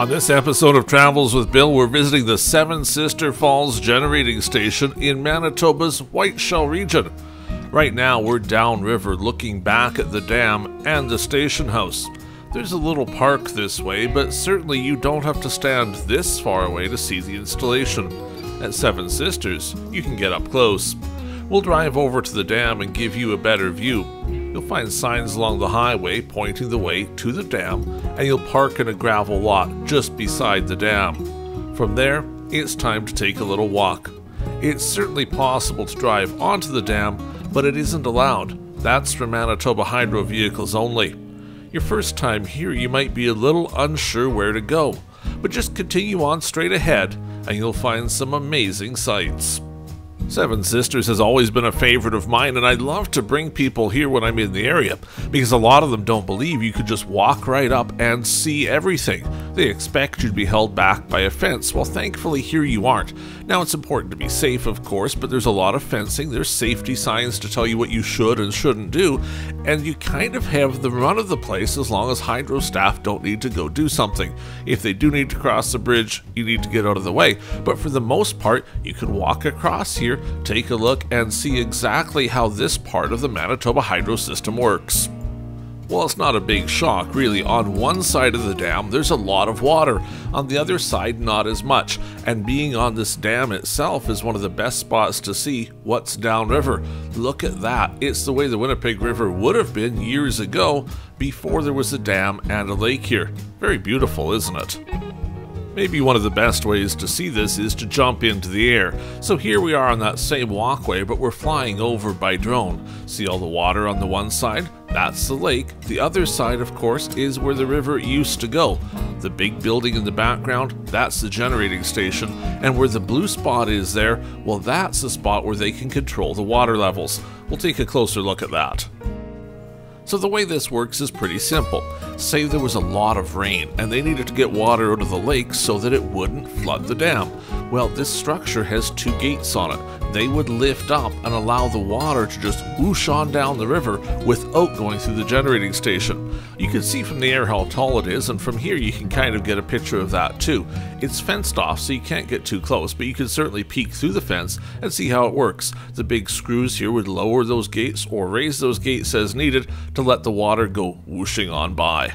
On this episode of Travels with Bill, we're visiting the Seven Sister Falls Generating Station in Manitoba's Whiteshell region. Right now, we're downriver looking back at the dam and the station house. There's a little park this way, but certainly you don't have to stand this far away to see the installation. At Seven Sisters, you can get up close. We'll drive over to the dam and give you a better view. You'll find signs along the highway pointing the way to the dam, and you'll park in a gravel lot just beside the dam. From there, it's time to take a little walk. It's certainly possible to drive onto the dam, but it isn't allowed. That's for Manitoba Hydro vehicles only. Your first time here, you might be a little unsure where to go, but just continue on straight ahead and you'll find some amazing sights. Seven Sisters has always been a favorite of mine, and I'd love to bring people here when I'm in the area because a lot of them don't believe you could just walk right up and see everything. They expect you to be held back by a fence. Well, thankfully, here you aren't. Now, it's important to be safe, of course, but there's a lot of fencing. There's safety signs to tell you what you should and shouldn't do, and you kind of have the run of the place as long as hydro staff don't need to go do something. If they do need to cross the bridge, you need to get out of the way, but for the most part, you can walk across here, take a look, and see exactly how this part of the Manitoba hydro system works. Well, it's not a big shock, really. On one side of the dam, there's a lot of water. On the other side, not as much. And being on this dam itself is one of the best spots to see what's downriver. Look at that. It's the way the Winnipeg River would have been years ago before there was a dam and a lake here. Very beautiful, isn't it? Maybe one of the best ways to see this is to jump into the air. So here we are on that same walkway, but we're flying over by drone. See all the water on the one side? That's the lake. The other side, of course, is where the river used to go. The big building in the background, that's the generating station. And where the blue spot is there, well, that's the spot where they can control the water levels. We'll take a closer look at that. So the way this works is pretty simple. Say there was a lot of rain and they needed to get water out of the lake so that it wouldn't flood the dam. Well, this structure has two gates on it. They would lift up and allow the water to just whoosh on down the river without going through the generating station. You can see from the air how tall it is, and from here you can kind of get a picture of that too. It's fenced off, so you can't get too close, but you can certainly peek through the fence and see how it works. The big screws here would lower those gates or raise those gates as needed to let the water go whooshing on by.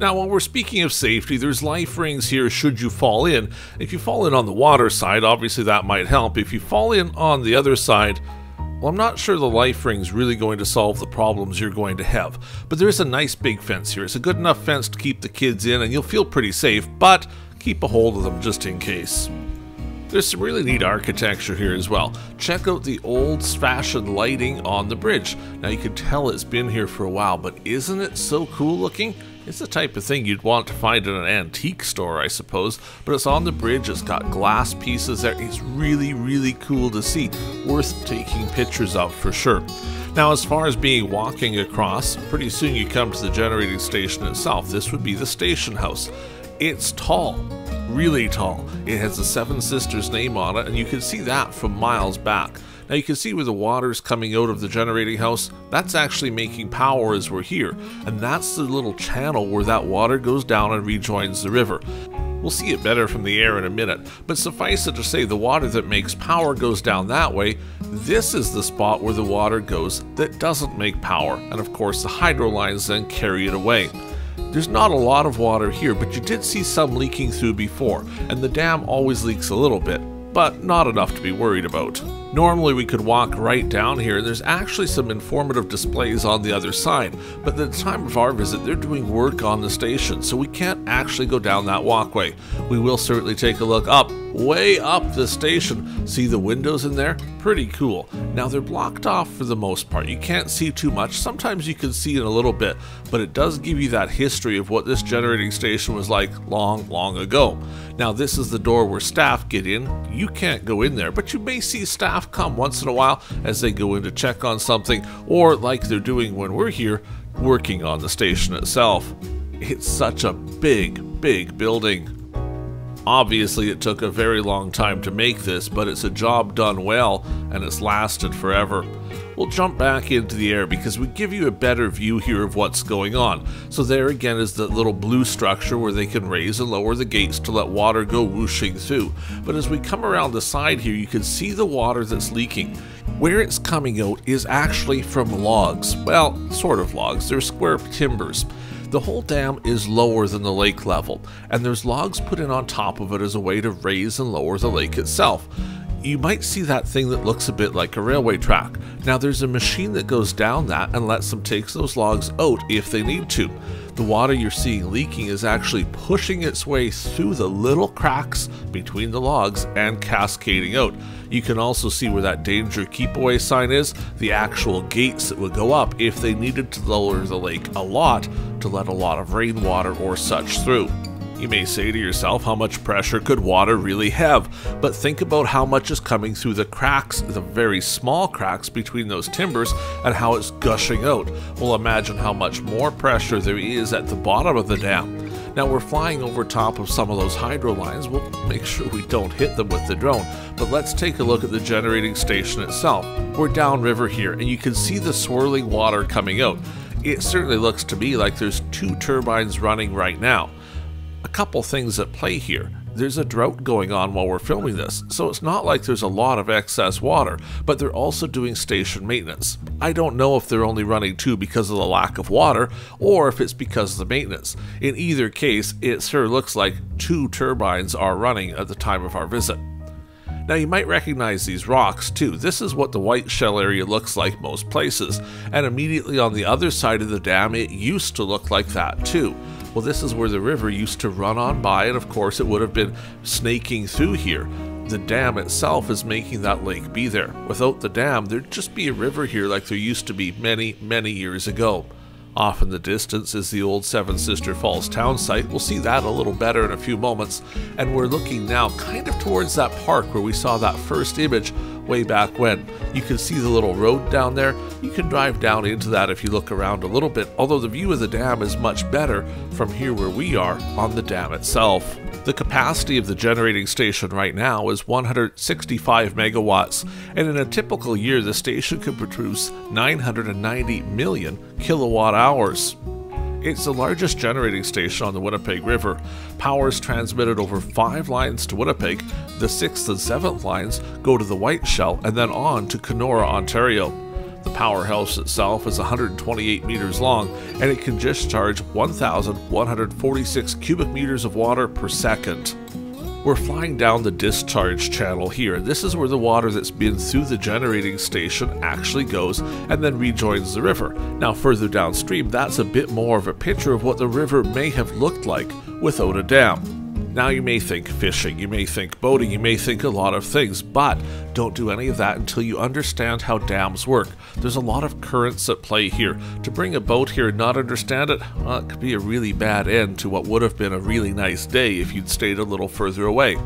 Now, while we're speaking of safety, there's life rings here should you fall in. If you fall in on the water side, obviously that might help. If you fall in on the other side, well, I'm not sure the life ring's really going to solve the problems you're going to have. But there is a nice big fence here. It's a good enough fence to keep the kids in, and you'll feel pretty safe, but keep a hold of them just in case. There's some really neat architecture here as well. Check out the old-fashioned lighting on the bridge. Now you can tell it's been here for a while, but isn't it so cool looking? It's the type of thing you'd want to find in an antique store, I suppose, but it's on the bridge, it's got glass pieces there. It's really, really cool to see. Worth taking pictures of for sure. Now, as far as being walking across, pretty soon you come to the generating station itself. This would be the station house. It's tall, really tall. It has the Seven Sisters name on it, and you can see that from miles back. Now you can see where the water's coming out of the generating house, that's actually making power as we're here, and that's the little channel where that water goes down and rejoins the river. We'll see it better from the air in a minute, but suffice it to say the water that makes power goes down that way. This is the spot where the water goes that doesn't make power, and of course the hydro lines then carry it away. There's not a lot of water here, but you did see some leaking through before, and the dam always leaks a little bit, but not enough to be worried about. Normally we could walk right down here, and there's actually some informative displays on the other side, but at the time of our visit they're doing work on the station, so we can't actually go down that walkway. We will certainly take a look up, way up the station. See the windows in there? Pretty cool. Now they're blocked off for the most part. You can't see too much. Sometimes you can see in a little bit, but it does give you that history of what this generating station was like long, long ago. Now this is the door where staff get in. You can't go in there, but you may see staff come once in a while as they go in to check on something, or like they're doing when we're here, working on the station itself. It's such a big, big building. Obviously, it took a very long time to make this, but it's a job done well and it's lasted forever. We'll jump back into the air because we give you a better view here of what's going on. So there again is the little blue structure where they can raise and lower the gates to let water go whooshing through. But as we come around the side here, you can see the water that's leaking. Where it's coming out is actually from logs. Well, sort of logs. They're square timbers. The whole dam is lower than the lake level, and there's logs put in on top of it as a way to raise and lower the lake itself you might see that thing that looks a bit like a railway track. Now there's a machine that goes down that and lets them take those logs out if they need to. The water you're seeing leaking is actually pushing its way through the little cracks between the logs and cascading out. You can also see where that danger keep away sign is, the actual gates that would go up if they needed to lower the lake a lot to let a lot of rainwater or such through. You may say to yourself, how much pressure could water really have? But think about how much is coming through the cracks, the very small cracks between those timbers, and how it's gushing out. Well, imagine how much more pressure there is at the bottom of the dam. Now we're flying over top of some of those hydro lines. We'll make sure we don't hit them with the drone. But let's take a look at the generating station itself. We're downriver here, and you can see the swirling water coming out. It certainly looks to me like there's two turbines running right now a couple things at play here. There's a drought going on while we're filming this, so it's not like there's a lot of excess water, but they're also doing station maintenance. I don't know if they're only running two because of the lack of water, or if it's because of the maintenance. In either case, it sure looks like two turbines are running at the time of our visit. Now you might recognize these rocks too. This is what the Whiteshell area looks like most places, and immediately on the other side of the dam it used to look like that too. Well, this is where the river used to run on by, and of course, it would have been snaking through here. The dam itself is making that lake be there. Without the dam, there'd just be a river here like there used to be many, many years ago. Off in the distance is the old Seven Sister Falls town site. We'll see that a little better in a few moments. And we're looking now kind of towards that park where we saw that first image way back when. You can see the little road down there. You can drive down into that if you look around a little bit, although the view of the dam is much better from here where we are on the dam itself. The capacity of the generating station right now is 165 megawatts, and in a typical year, the station could produce 990 million kilowatt hours. It's the largest generating station on the Winnipeg River. Power is transmitted over five lines to Winnipeg. The sixth and seventh lines go to the Whiteshell and then on to Kenora, Ontario. The powerhouse itself is 128 meters long and it can discharge 1,146 cubic meters of water per second. We're flying down the discharge channel here. This is where the water that's been through the generating station actually goes and then rejoins the river. Now further downstream, that's a bit more of a picture of what the river may have looked like without a dam. Now you may think fishing, you may think boating, you may think a lot of things, but don't do any of that until you understand how dams work. There's a lot of currents at play here. To bring a boat here and not understand it, well, it could be a really bad end to what would have been a really nice day if you'd stayed a little further away.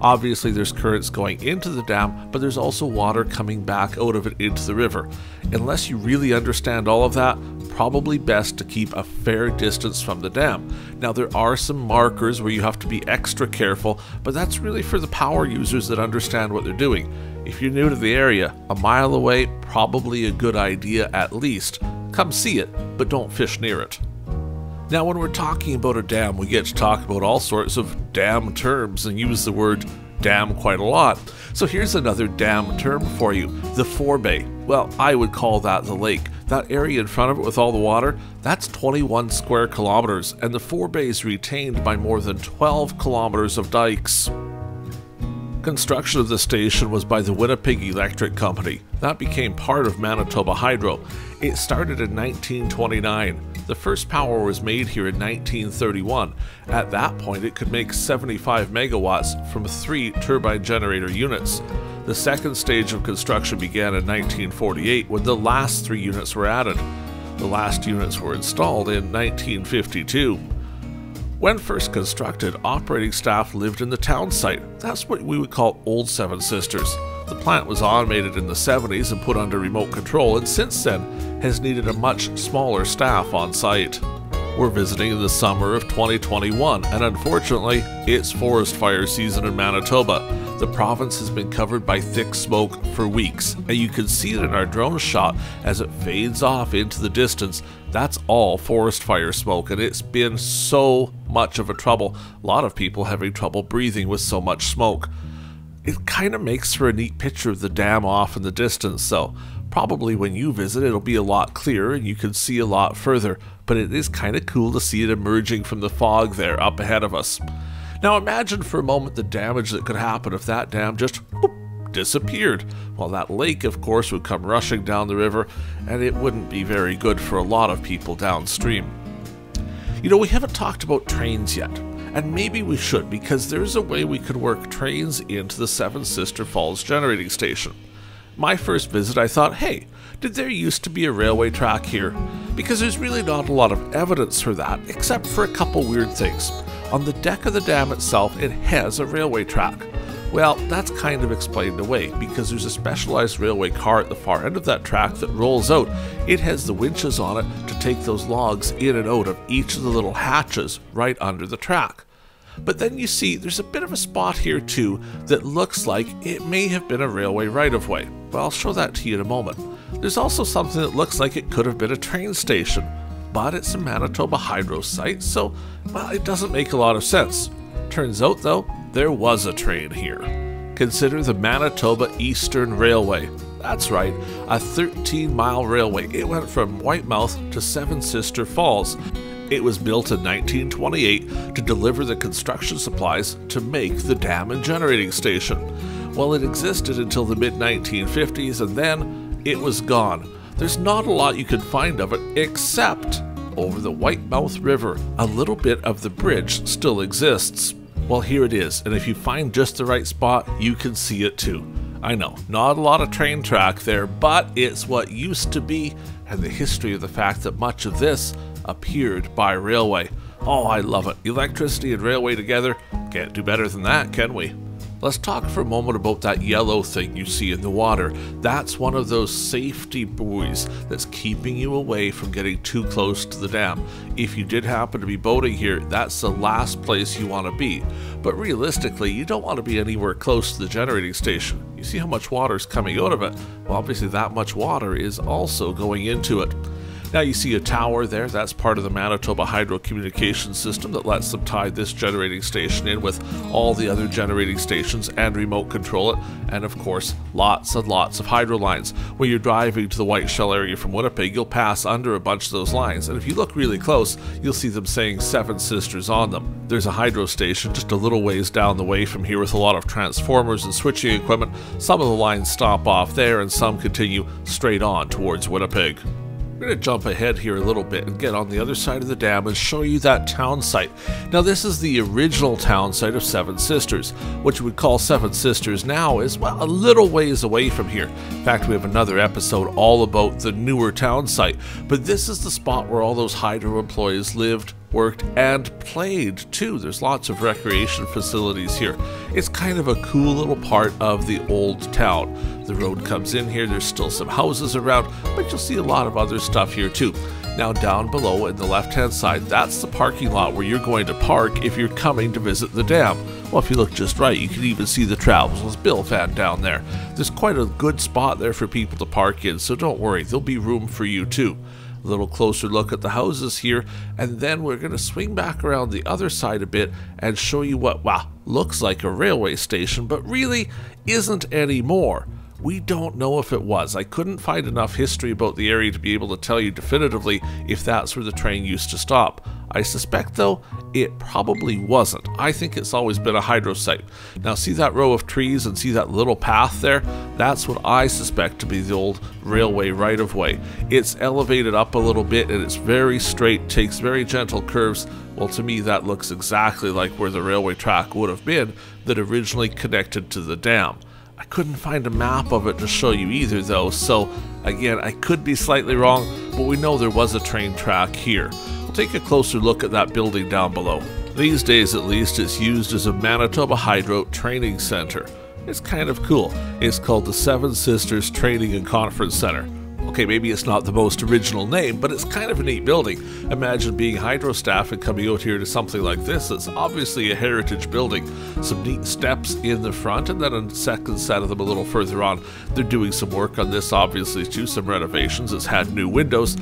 Obviously, there's currents going into the dam, but there's also water coming back out of it into the river. Unless you really understand all of that, probably best to keep a fair distance from the dam. Now, there are some markers where you have to be extra careful, but that's really for the power users that understand what they're doing. If you're new to the area, a mile away, probably a good idea at least. Come see it, but don't fish near it. Now, when we're talking about a dam, we get to talk about all sorts of dam terms and use the word dam quite a lot. So here's another dam term for you the forebay. Well, I would call that the lake. That area in front of it with all the water, that's 21 square kilometers, and the forebay's retained by more than 12 kilometers of dikes. Construction of the station was by the Winnipeg Electric Company. That became part of Manitoba Hydro. It started in 1929. The first power was made here in 1931. At that point, it could make 75 megawatts from three turbine generator units. The second stage of construction began in 1948 when the last three units were added. The last units were installed in 1952. When first constructed, operating staff lived in the town site. That's what we would call Old Seven Sisters. The plant was automated in the 70s and put under remote control, and since then has needed a much smaller staff on site. We're visiting in the summer of 2021, and unfortunately, it's forest fire season in Manitoba. The province has been covered by thick smoke for weeks, and you can see it in our drone shot as it fades off into the distance. That's all forest fire smoke, and it's been so much of a trouble. A lot of people having trouble breathing with so much smoke. It kind of makes for a neat picture of the dam off in the distance, so probably when you visit it'll be a lot clearer and you can see a lot further, but it is kind of cool to see it emerging from the fog there up ahead of us. Now imagine for a moment the damage that could happen if that dam just disappeared. Well, that lake, of course, would come rushing down the river, and it wouldn't be very good for a lot of people downstream. You know, we haven't talked about trains yet, and maybe we should because there's a way we could work trains into the Seven Sister Falls generating station. My first visit, I thought, hey, did there used to be a railway track here? Because there's really not a lot of evidence for that, except for a couple weird things. On the deck of the dam itself, it has a railway track. Well, that's kind of explained away because there's a specialized railway car at the far end of that track that rolls out. It has the winches on it to take those logs in and out of each of the little hatches right under the track. But then you see there's a bit of a spot here too that looks like it may have been a railway right of way. But I'll show that to you in a moment. There's also something that looks like it could have been a train station but it's a Manitoba Hydro site, so, well, it doesn't make a lot of sense. Turns out, though, there was a train here. Consider the Manitoba Eastern Railway. That's right, a 13 mile railway. It went from Whitemouth to Seven Sister Falls. It was built in 1928 to deliver the construction supplies to make the dam and generating station. Well, it existed until the mid 1950s and then it was gone there's not a lot you can find of it except over the Whitemouth River. A little bit of the bridge still exists. Well, here it is, and if you find just the right spot, you can see it too. I know, not a lot of train track there, but it's what used to be, and the history of the fact that much of this appeared by railway. Oh, I love it. Electricity and railway together. Can't do better than that, can we? Let's talk for a moment about that yellow thing you see in the water. That's one of those safety buoys that's keeping you away from getting too close to the dam. If you did happen to be boating here, that's the last place you want to be. But realistically, you don't want to be anywhere close to the generating station. You see how much water is coming out of it? Well, obviously that much water is also going into it. Now you see a tower there, that's part of the Manitoba Hydro Communication System that lets them tie this generating station in with all the other generating stations and remote control it, and of course, lots and lots of hydro lines. When you're driving to the Whiteshell area from Winnipeg, you'll pass under a bunch of those lines, and if you look really close, you'll see them saying Seven Sisters on them. There's a hydro station just a little ways down the way from here with a lot of transformers and switching equipment. Some of the lines stop off there, and some continue straight on towards Winnipeg. We're going to jump ahead here a little bit and get on the other side of the dam and show you that town site. Now this is the original town site of Seven Sisters. What you would call Seven Sisters now is, well, a little ways away from here. In fact, we have another episode all about the newer town site. But this is the spot where all those Hydro employees lived, worked, and played too. There's lots of recreation facilities here. It's kind of a cool little part of the old town. The road comes in here, there's still some houses around, but you'll see a lot of other stuff here too. Now, down below in the left hand side, that's the parking lot where you're going to park if you're coming to visit the dam. Well, if you look just right, you can even see the Travels Bill fan down there. There's quite a good spot there for people to park in, so don't worry, there'll be room for you too a little closer look at the houses here, and then we're going to swing back around the other side a bit and show you what, wow, looks like a railway station, but really isn't anymore. We don't know if it was. I couldn't find enough history about the area to be able to tell you definitively if that's where the train used to stop. I suspect, though, it probably wasn't. I think it's always been a hydro site. Now, see that row of trees and see that little path there? That's what I suspect to be the old railway right of way. It's elevated up a little bit and it's very straight, takes very gentle curves. Well, to me, that looks exactly like where the railway track would have been that originally connected to the dam. I couldn't find a map of it to show you either, though, so again, I could be slightly wrong, but we know there was a train track here. We'll take a closer look at that building down below. These days, at least, it's used as a Manitoba Hydro training center. It's kind of cool. It's called the Seven Sisters Training and Conference Center. Okay, maybe it's not the most original name, but it's kind of a neat building. Imagine being hydro staff and coming out here to something like this. It's obviously a heritage building. Some neat steps in the front, and then a second set of them a little further on. They're doing some work on this, obviously, too, some renovations. It's had new windows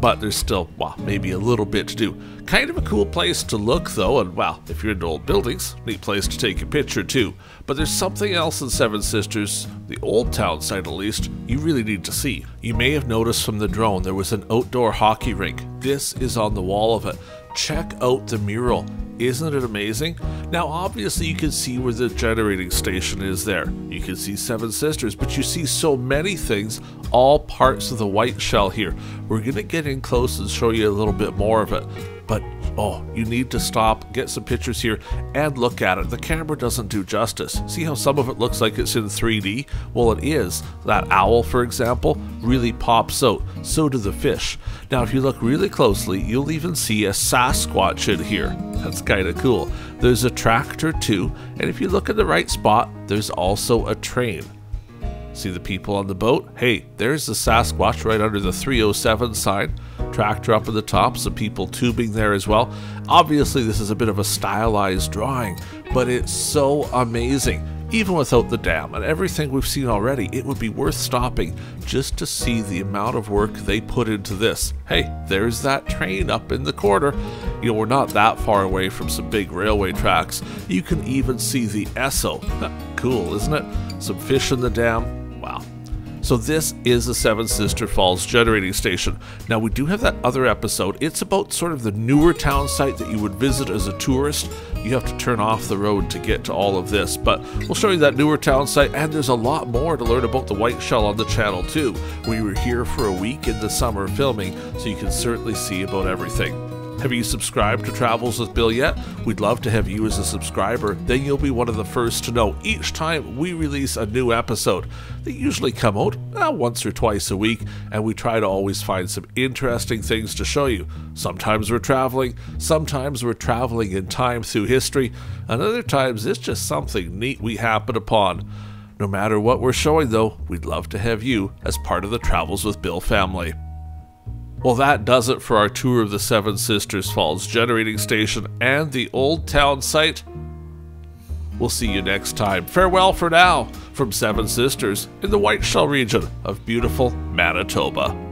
but there's still, well, maybe a little bit to do. Kind of a cool place to look, though, and well, if you're into old buildings, neat place to take a picture, too. But there's something else in Seven Sisters, the old town site at least, you really need to see. You may have noticed from the drone there was an outdoor hockey rink. This is on the wall of it. Check out the mural. Isn't it amazing? Now, obviously, you can see where the generating station is there. You can see Seven Sisters, but you see so many things, all parts of the Whiteshell here. We're going to get in close and show you a little bit more of it. But oh, you need to stop, get some pictures here, and look at it. The camera doesn't do justice. See how some of it looks like it's in 3D? Well, it is. That owl, for example, really pops out. So do the fish. Now, if you look really closely, you'll even see a Sasquatch in here. That's kind of cool. There's a tractor too, and if you look in the right spot, there's also a train. See the people on the boat? Hey, there's the Sasquatch right under the 307 sign tractor up at the top, some people tubing there as well. Obviously, this is a bit of a stylized drawing, but it's so amazing. Even without the dam and everything we've seen already, it would be worth stopping just to see the amount of work they put into this. Hey, there's that train up in the corner. You know, we're not that far away from some big railway tracks. You can even see the Esso. cool, isn't it? Some fish in the dam. Wow, so this is the Seven Sister Falls generating station. Now we do have that other episode. It's about sort of the newer town site that you would visit as a tourist. You have to turn off the road to get to all of this, but we'll show you that newer town site and there's a lot more to learn about the Whiteshell on the channel too. We were here for a week in the summer filming, so you can certainly see about everything. Have you subscribed to Travels with Bill yet? We'd love to have you as a subscriber, then you'll be one of the first to know each time we release a new episode. They usually come out uh, once or twice a week, and we try to always find some interesting things to show you. Sometimes we're traveling, sometimes we're traveling in time through history, and other times it's just something neat we happen upon. No matter what we're showing, though, we'd love to have you as part of the Travels with Bill family. Well, that does it for our tour of the Seven Sisters Falls generating station and the Old Town site. We'll see you next time. Farewell for now from Seven Sisters in the Whiteshell region of beautiful Manitoba.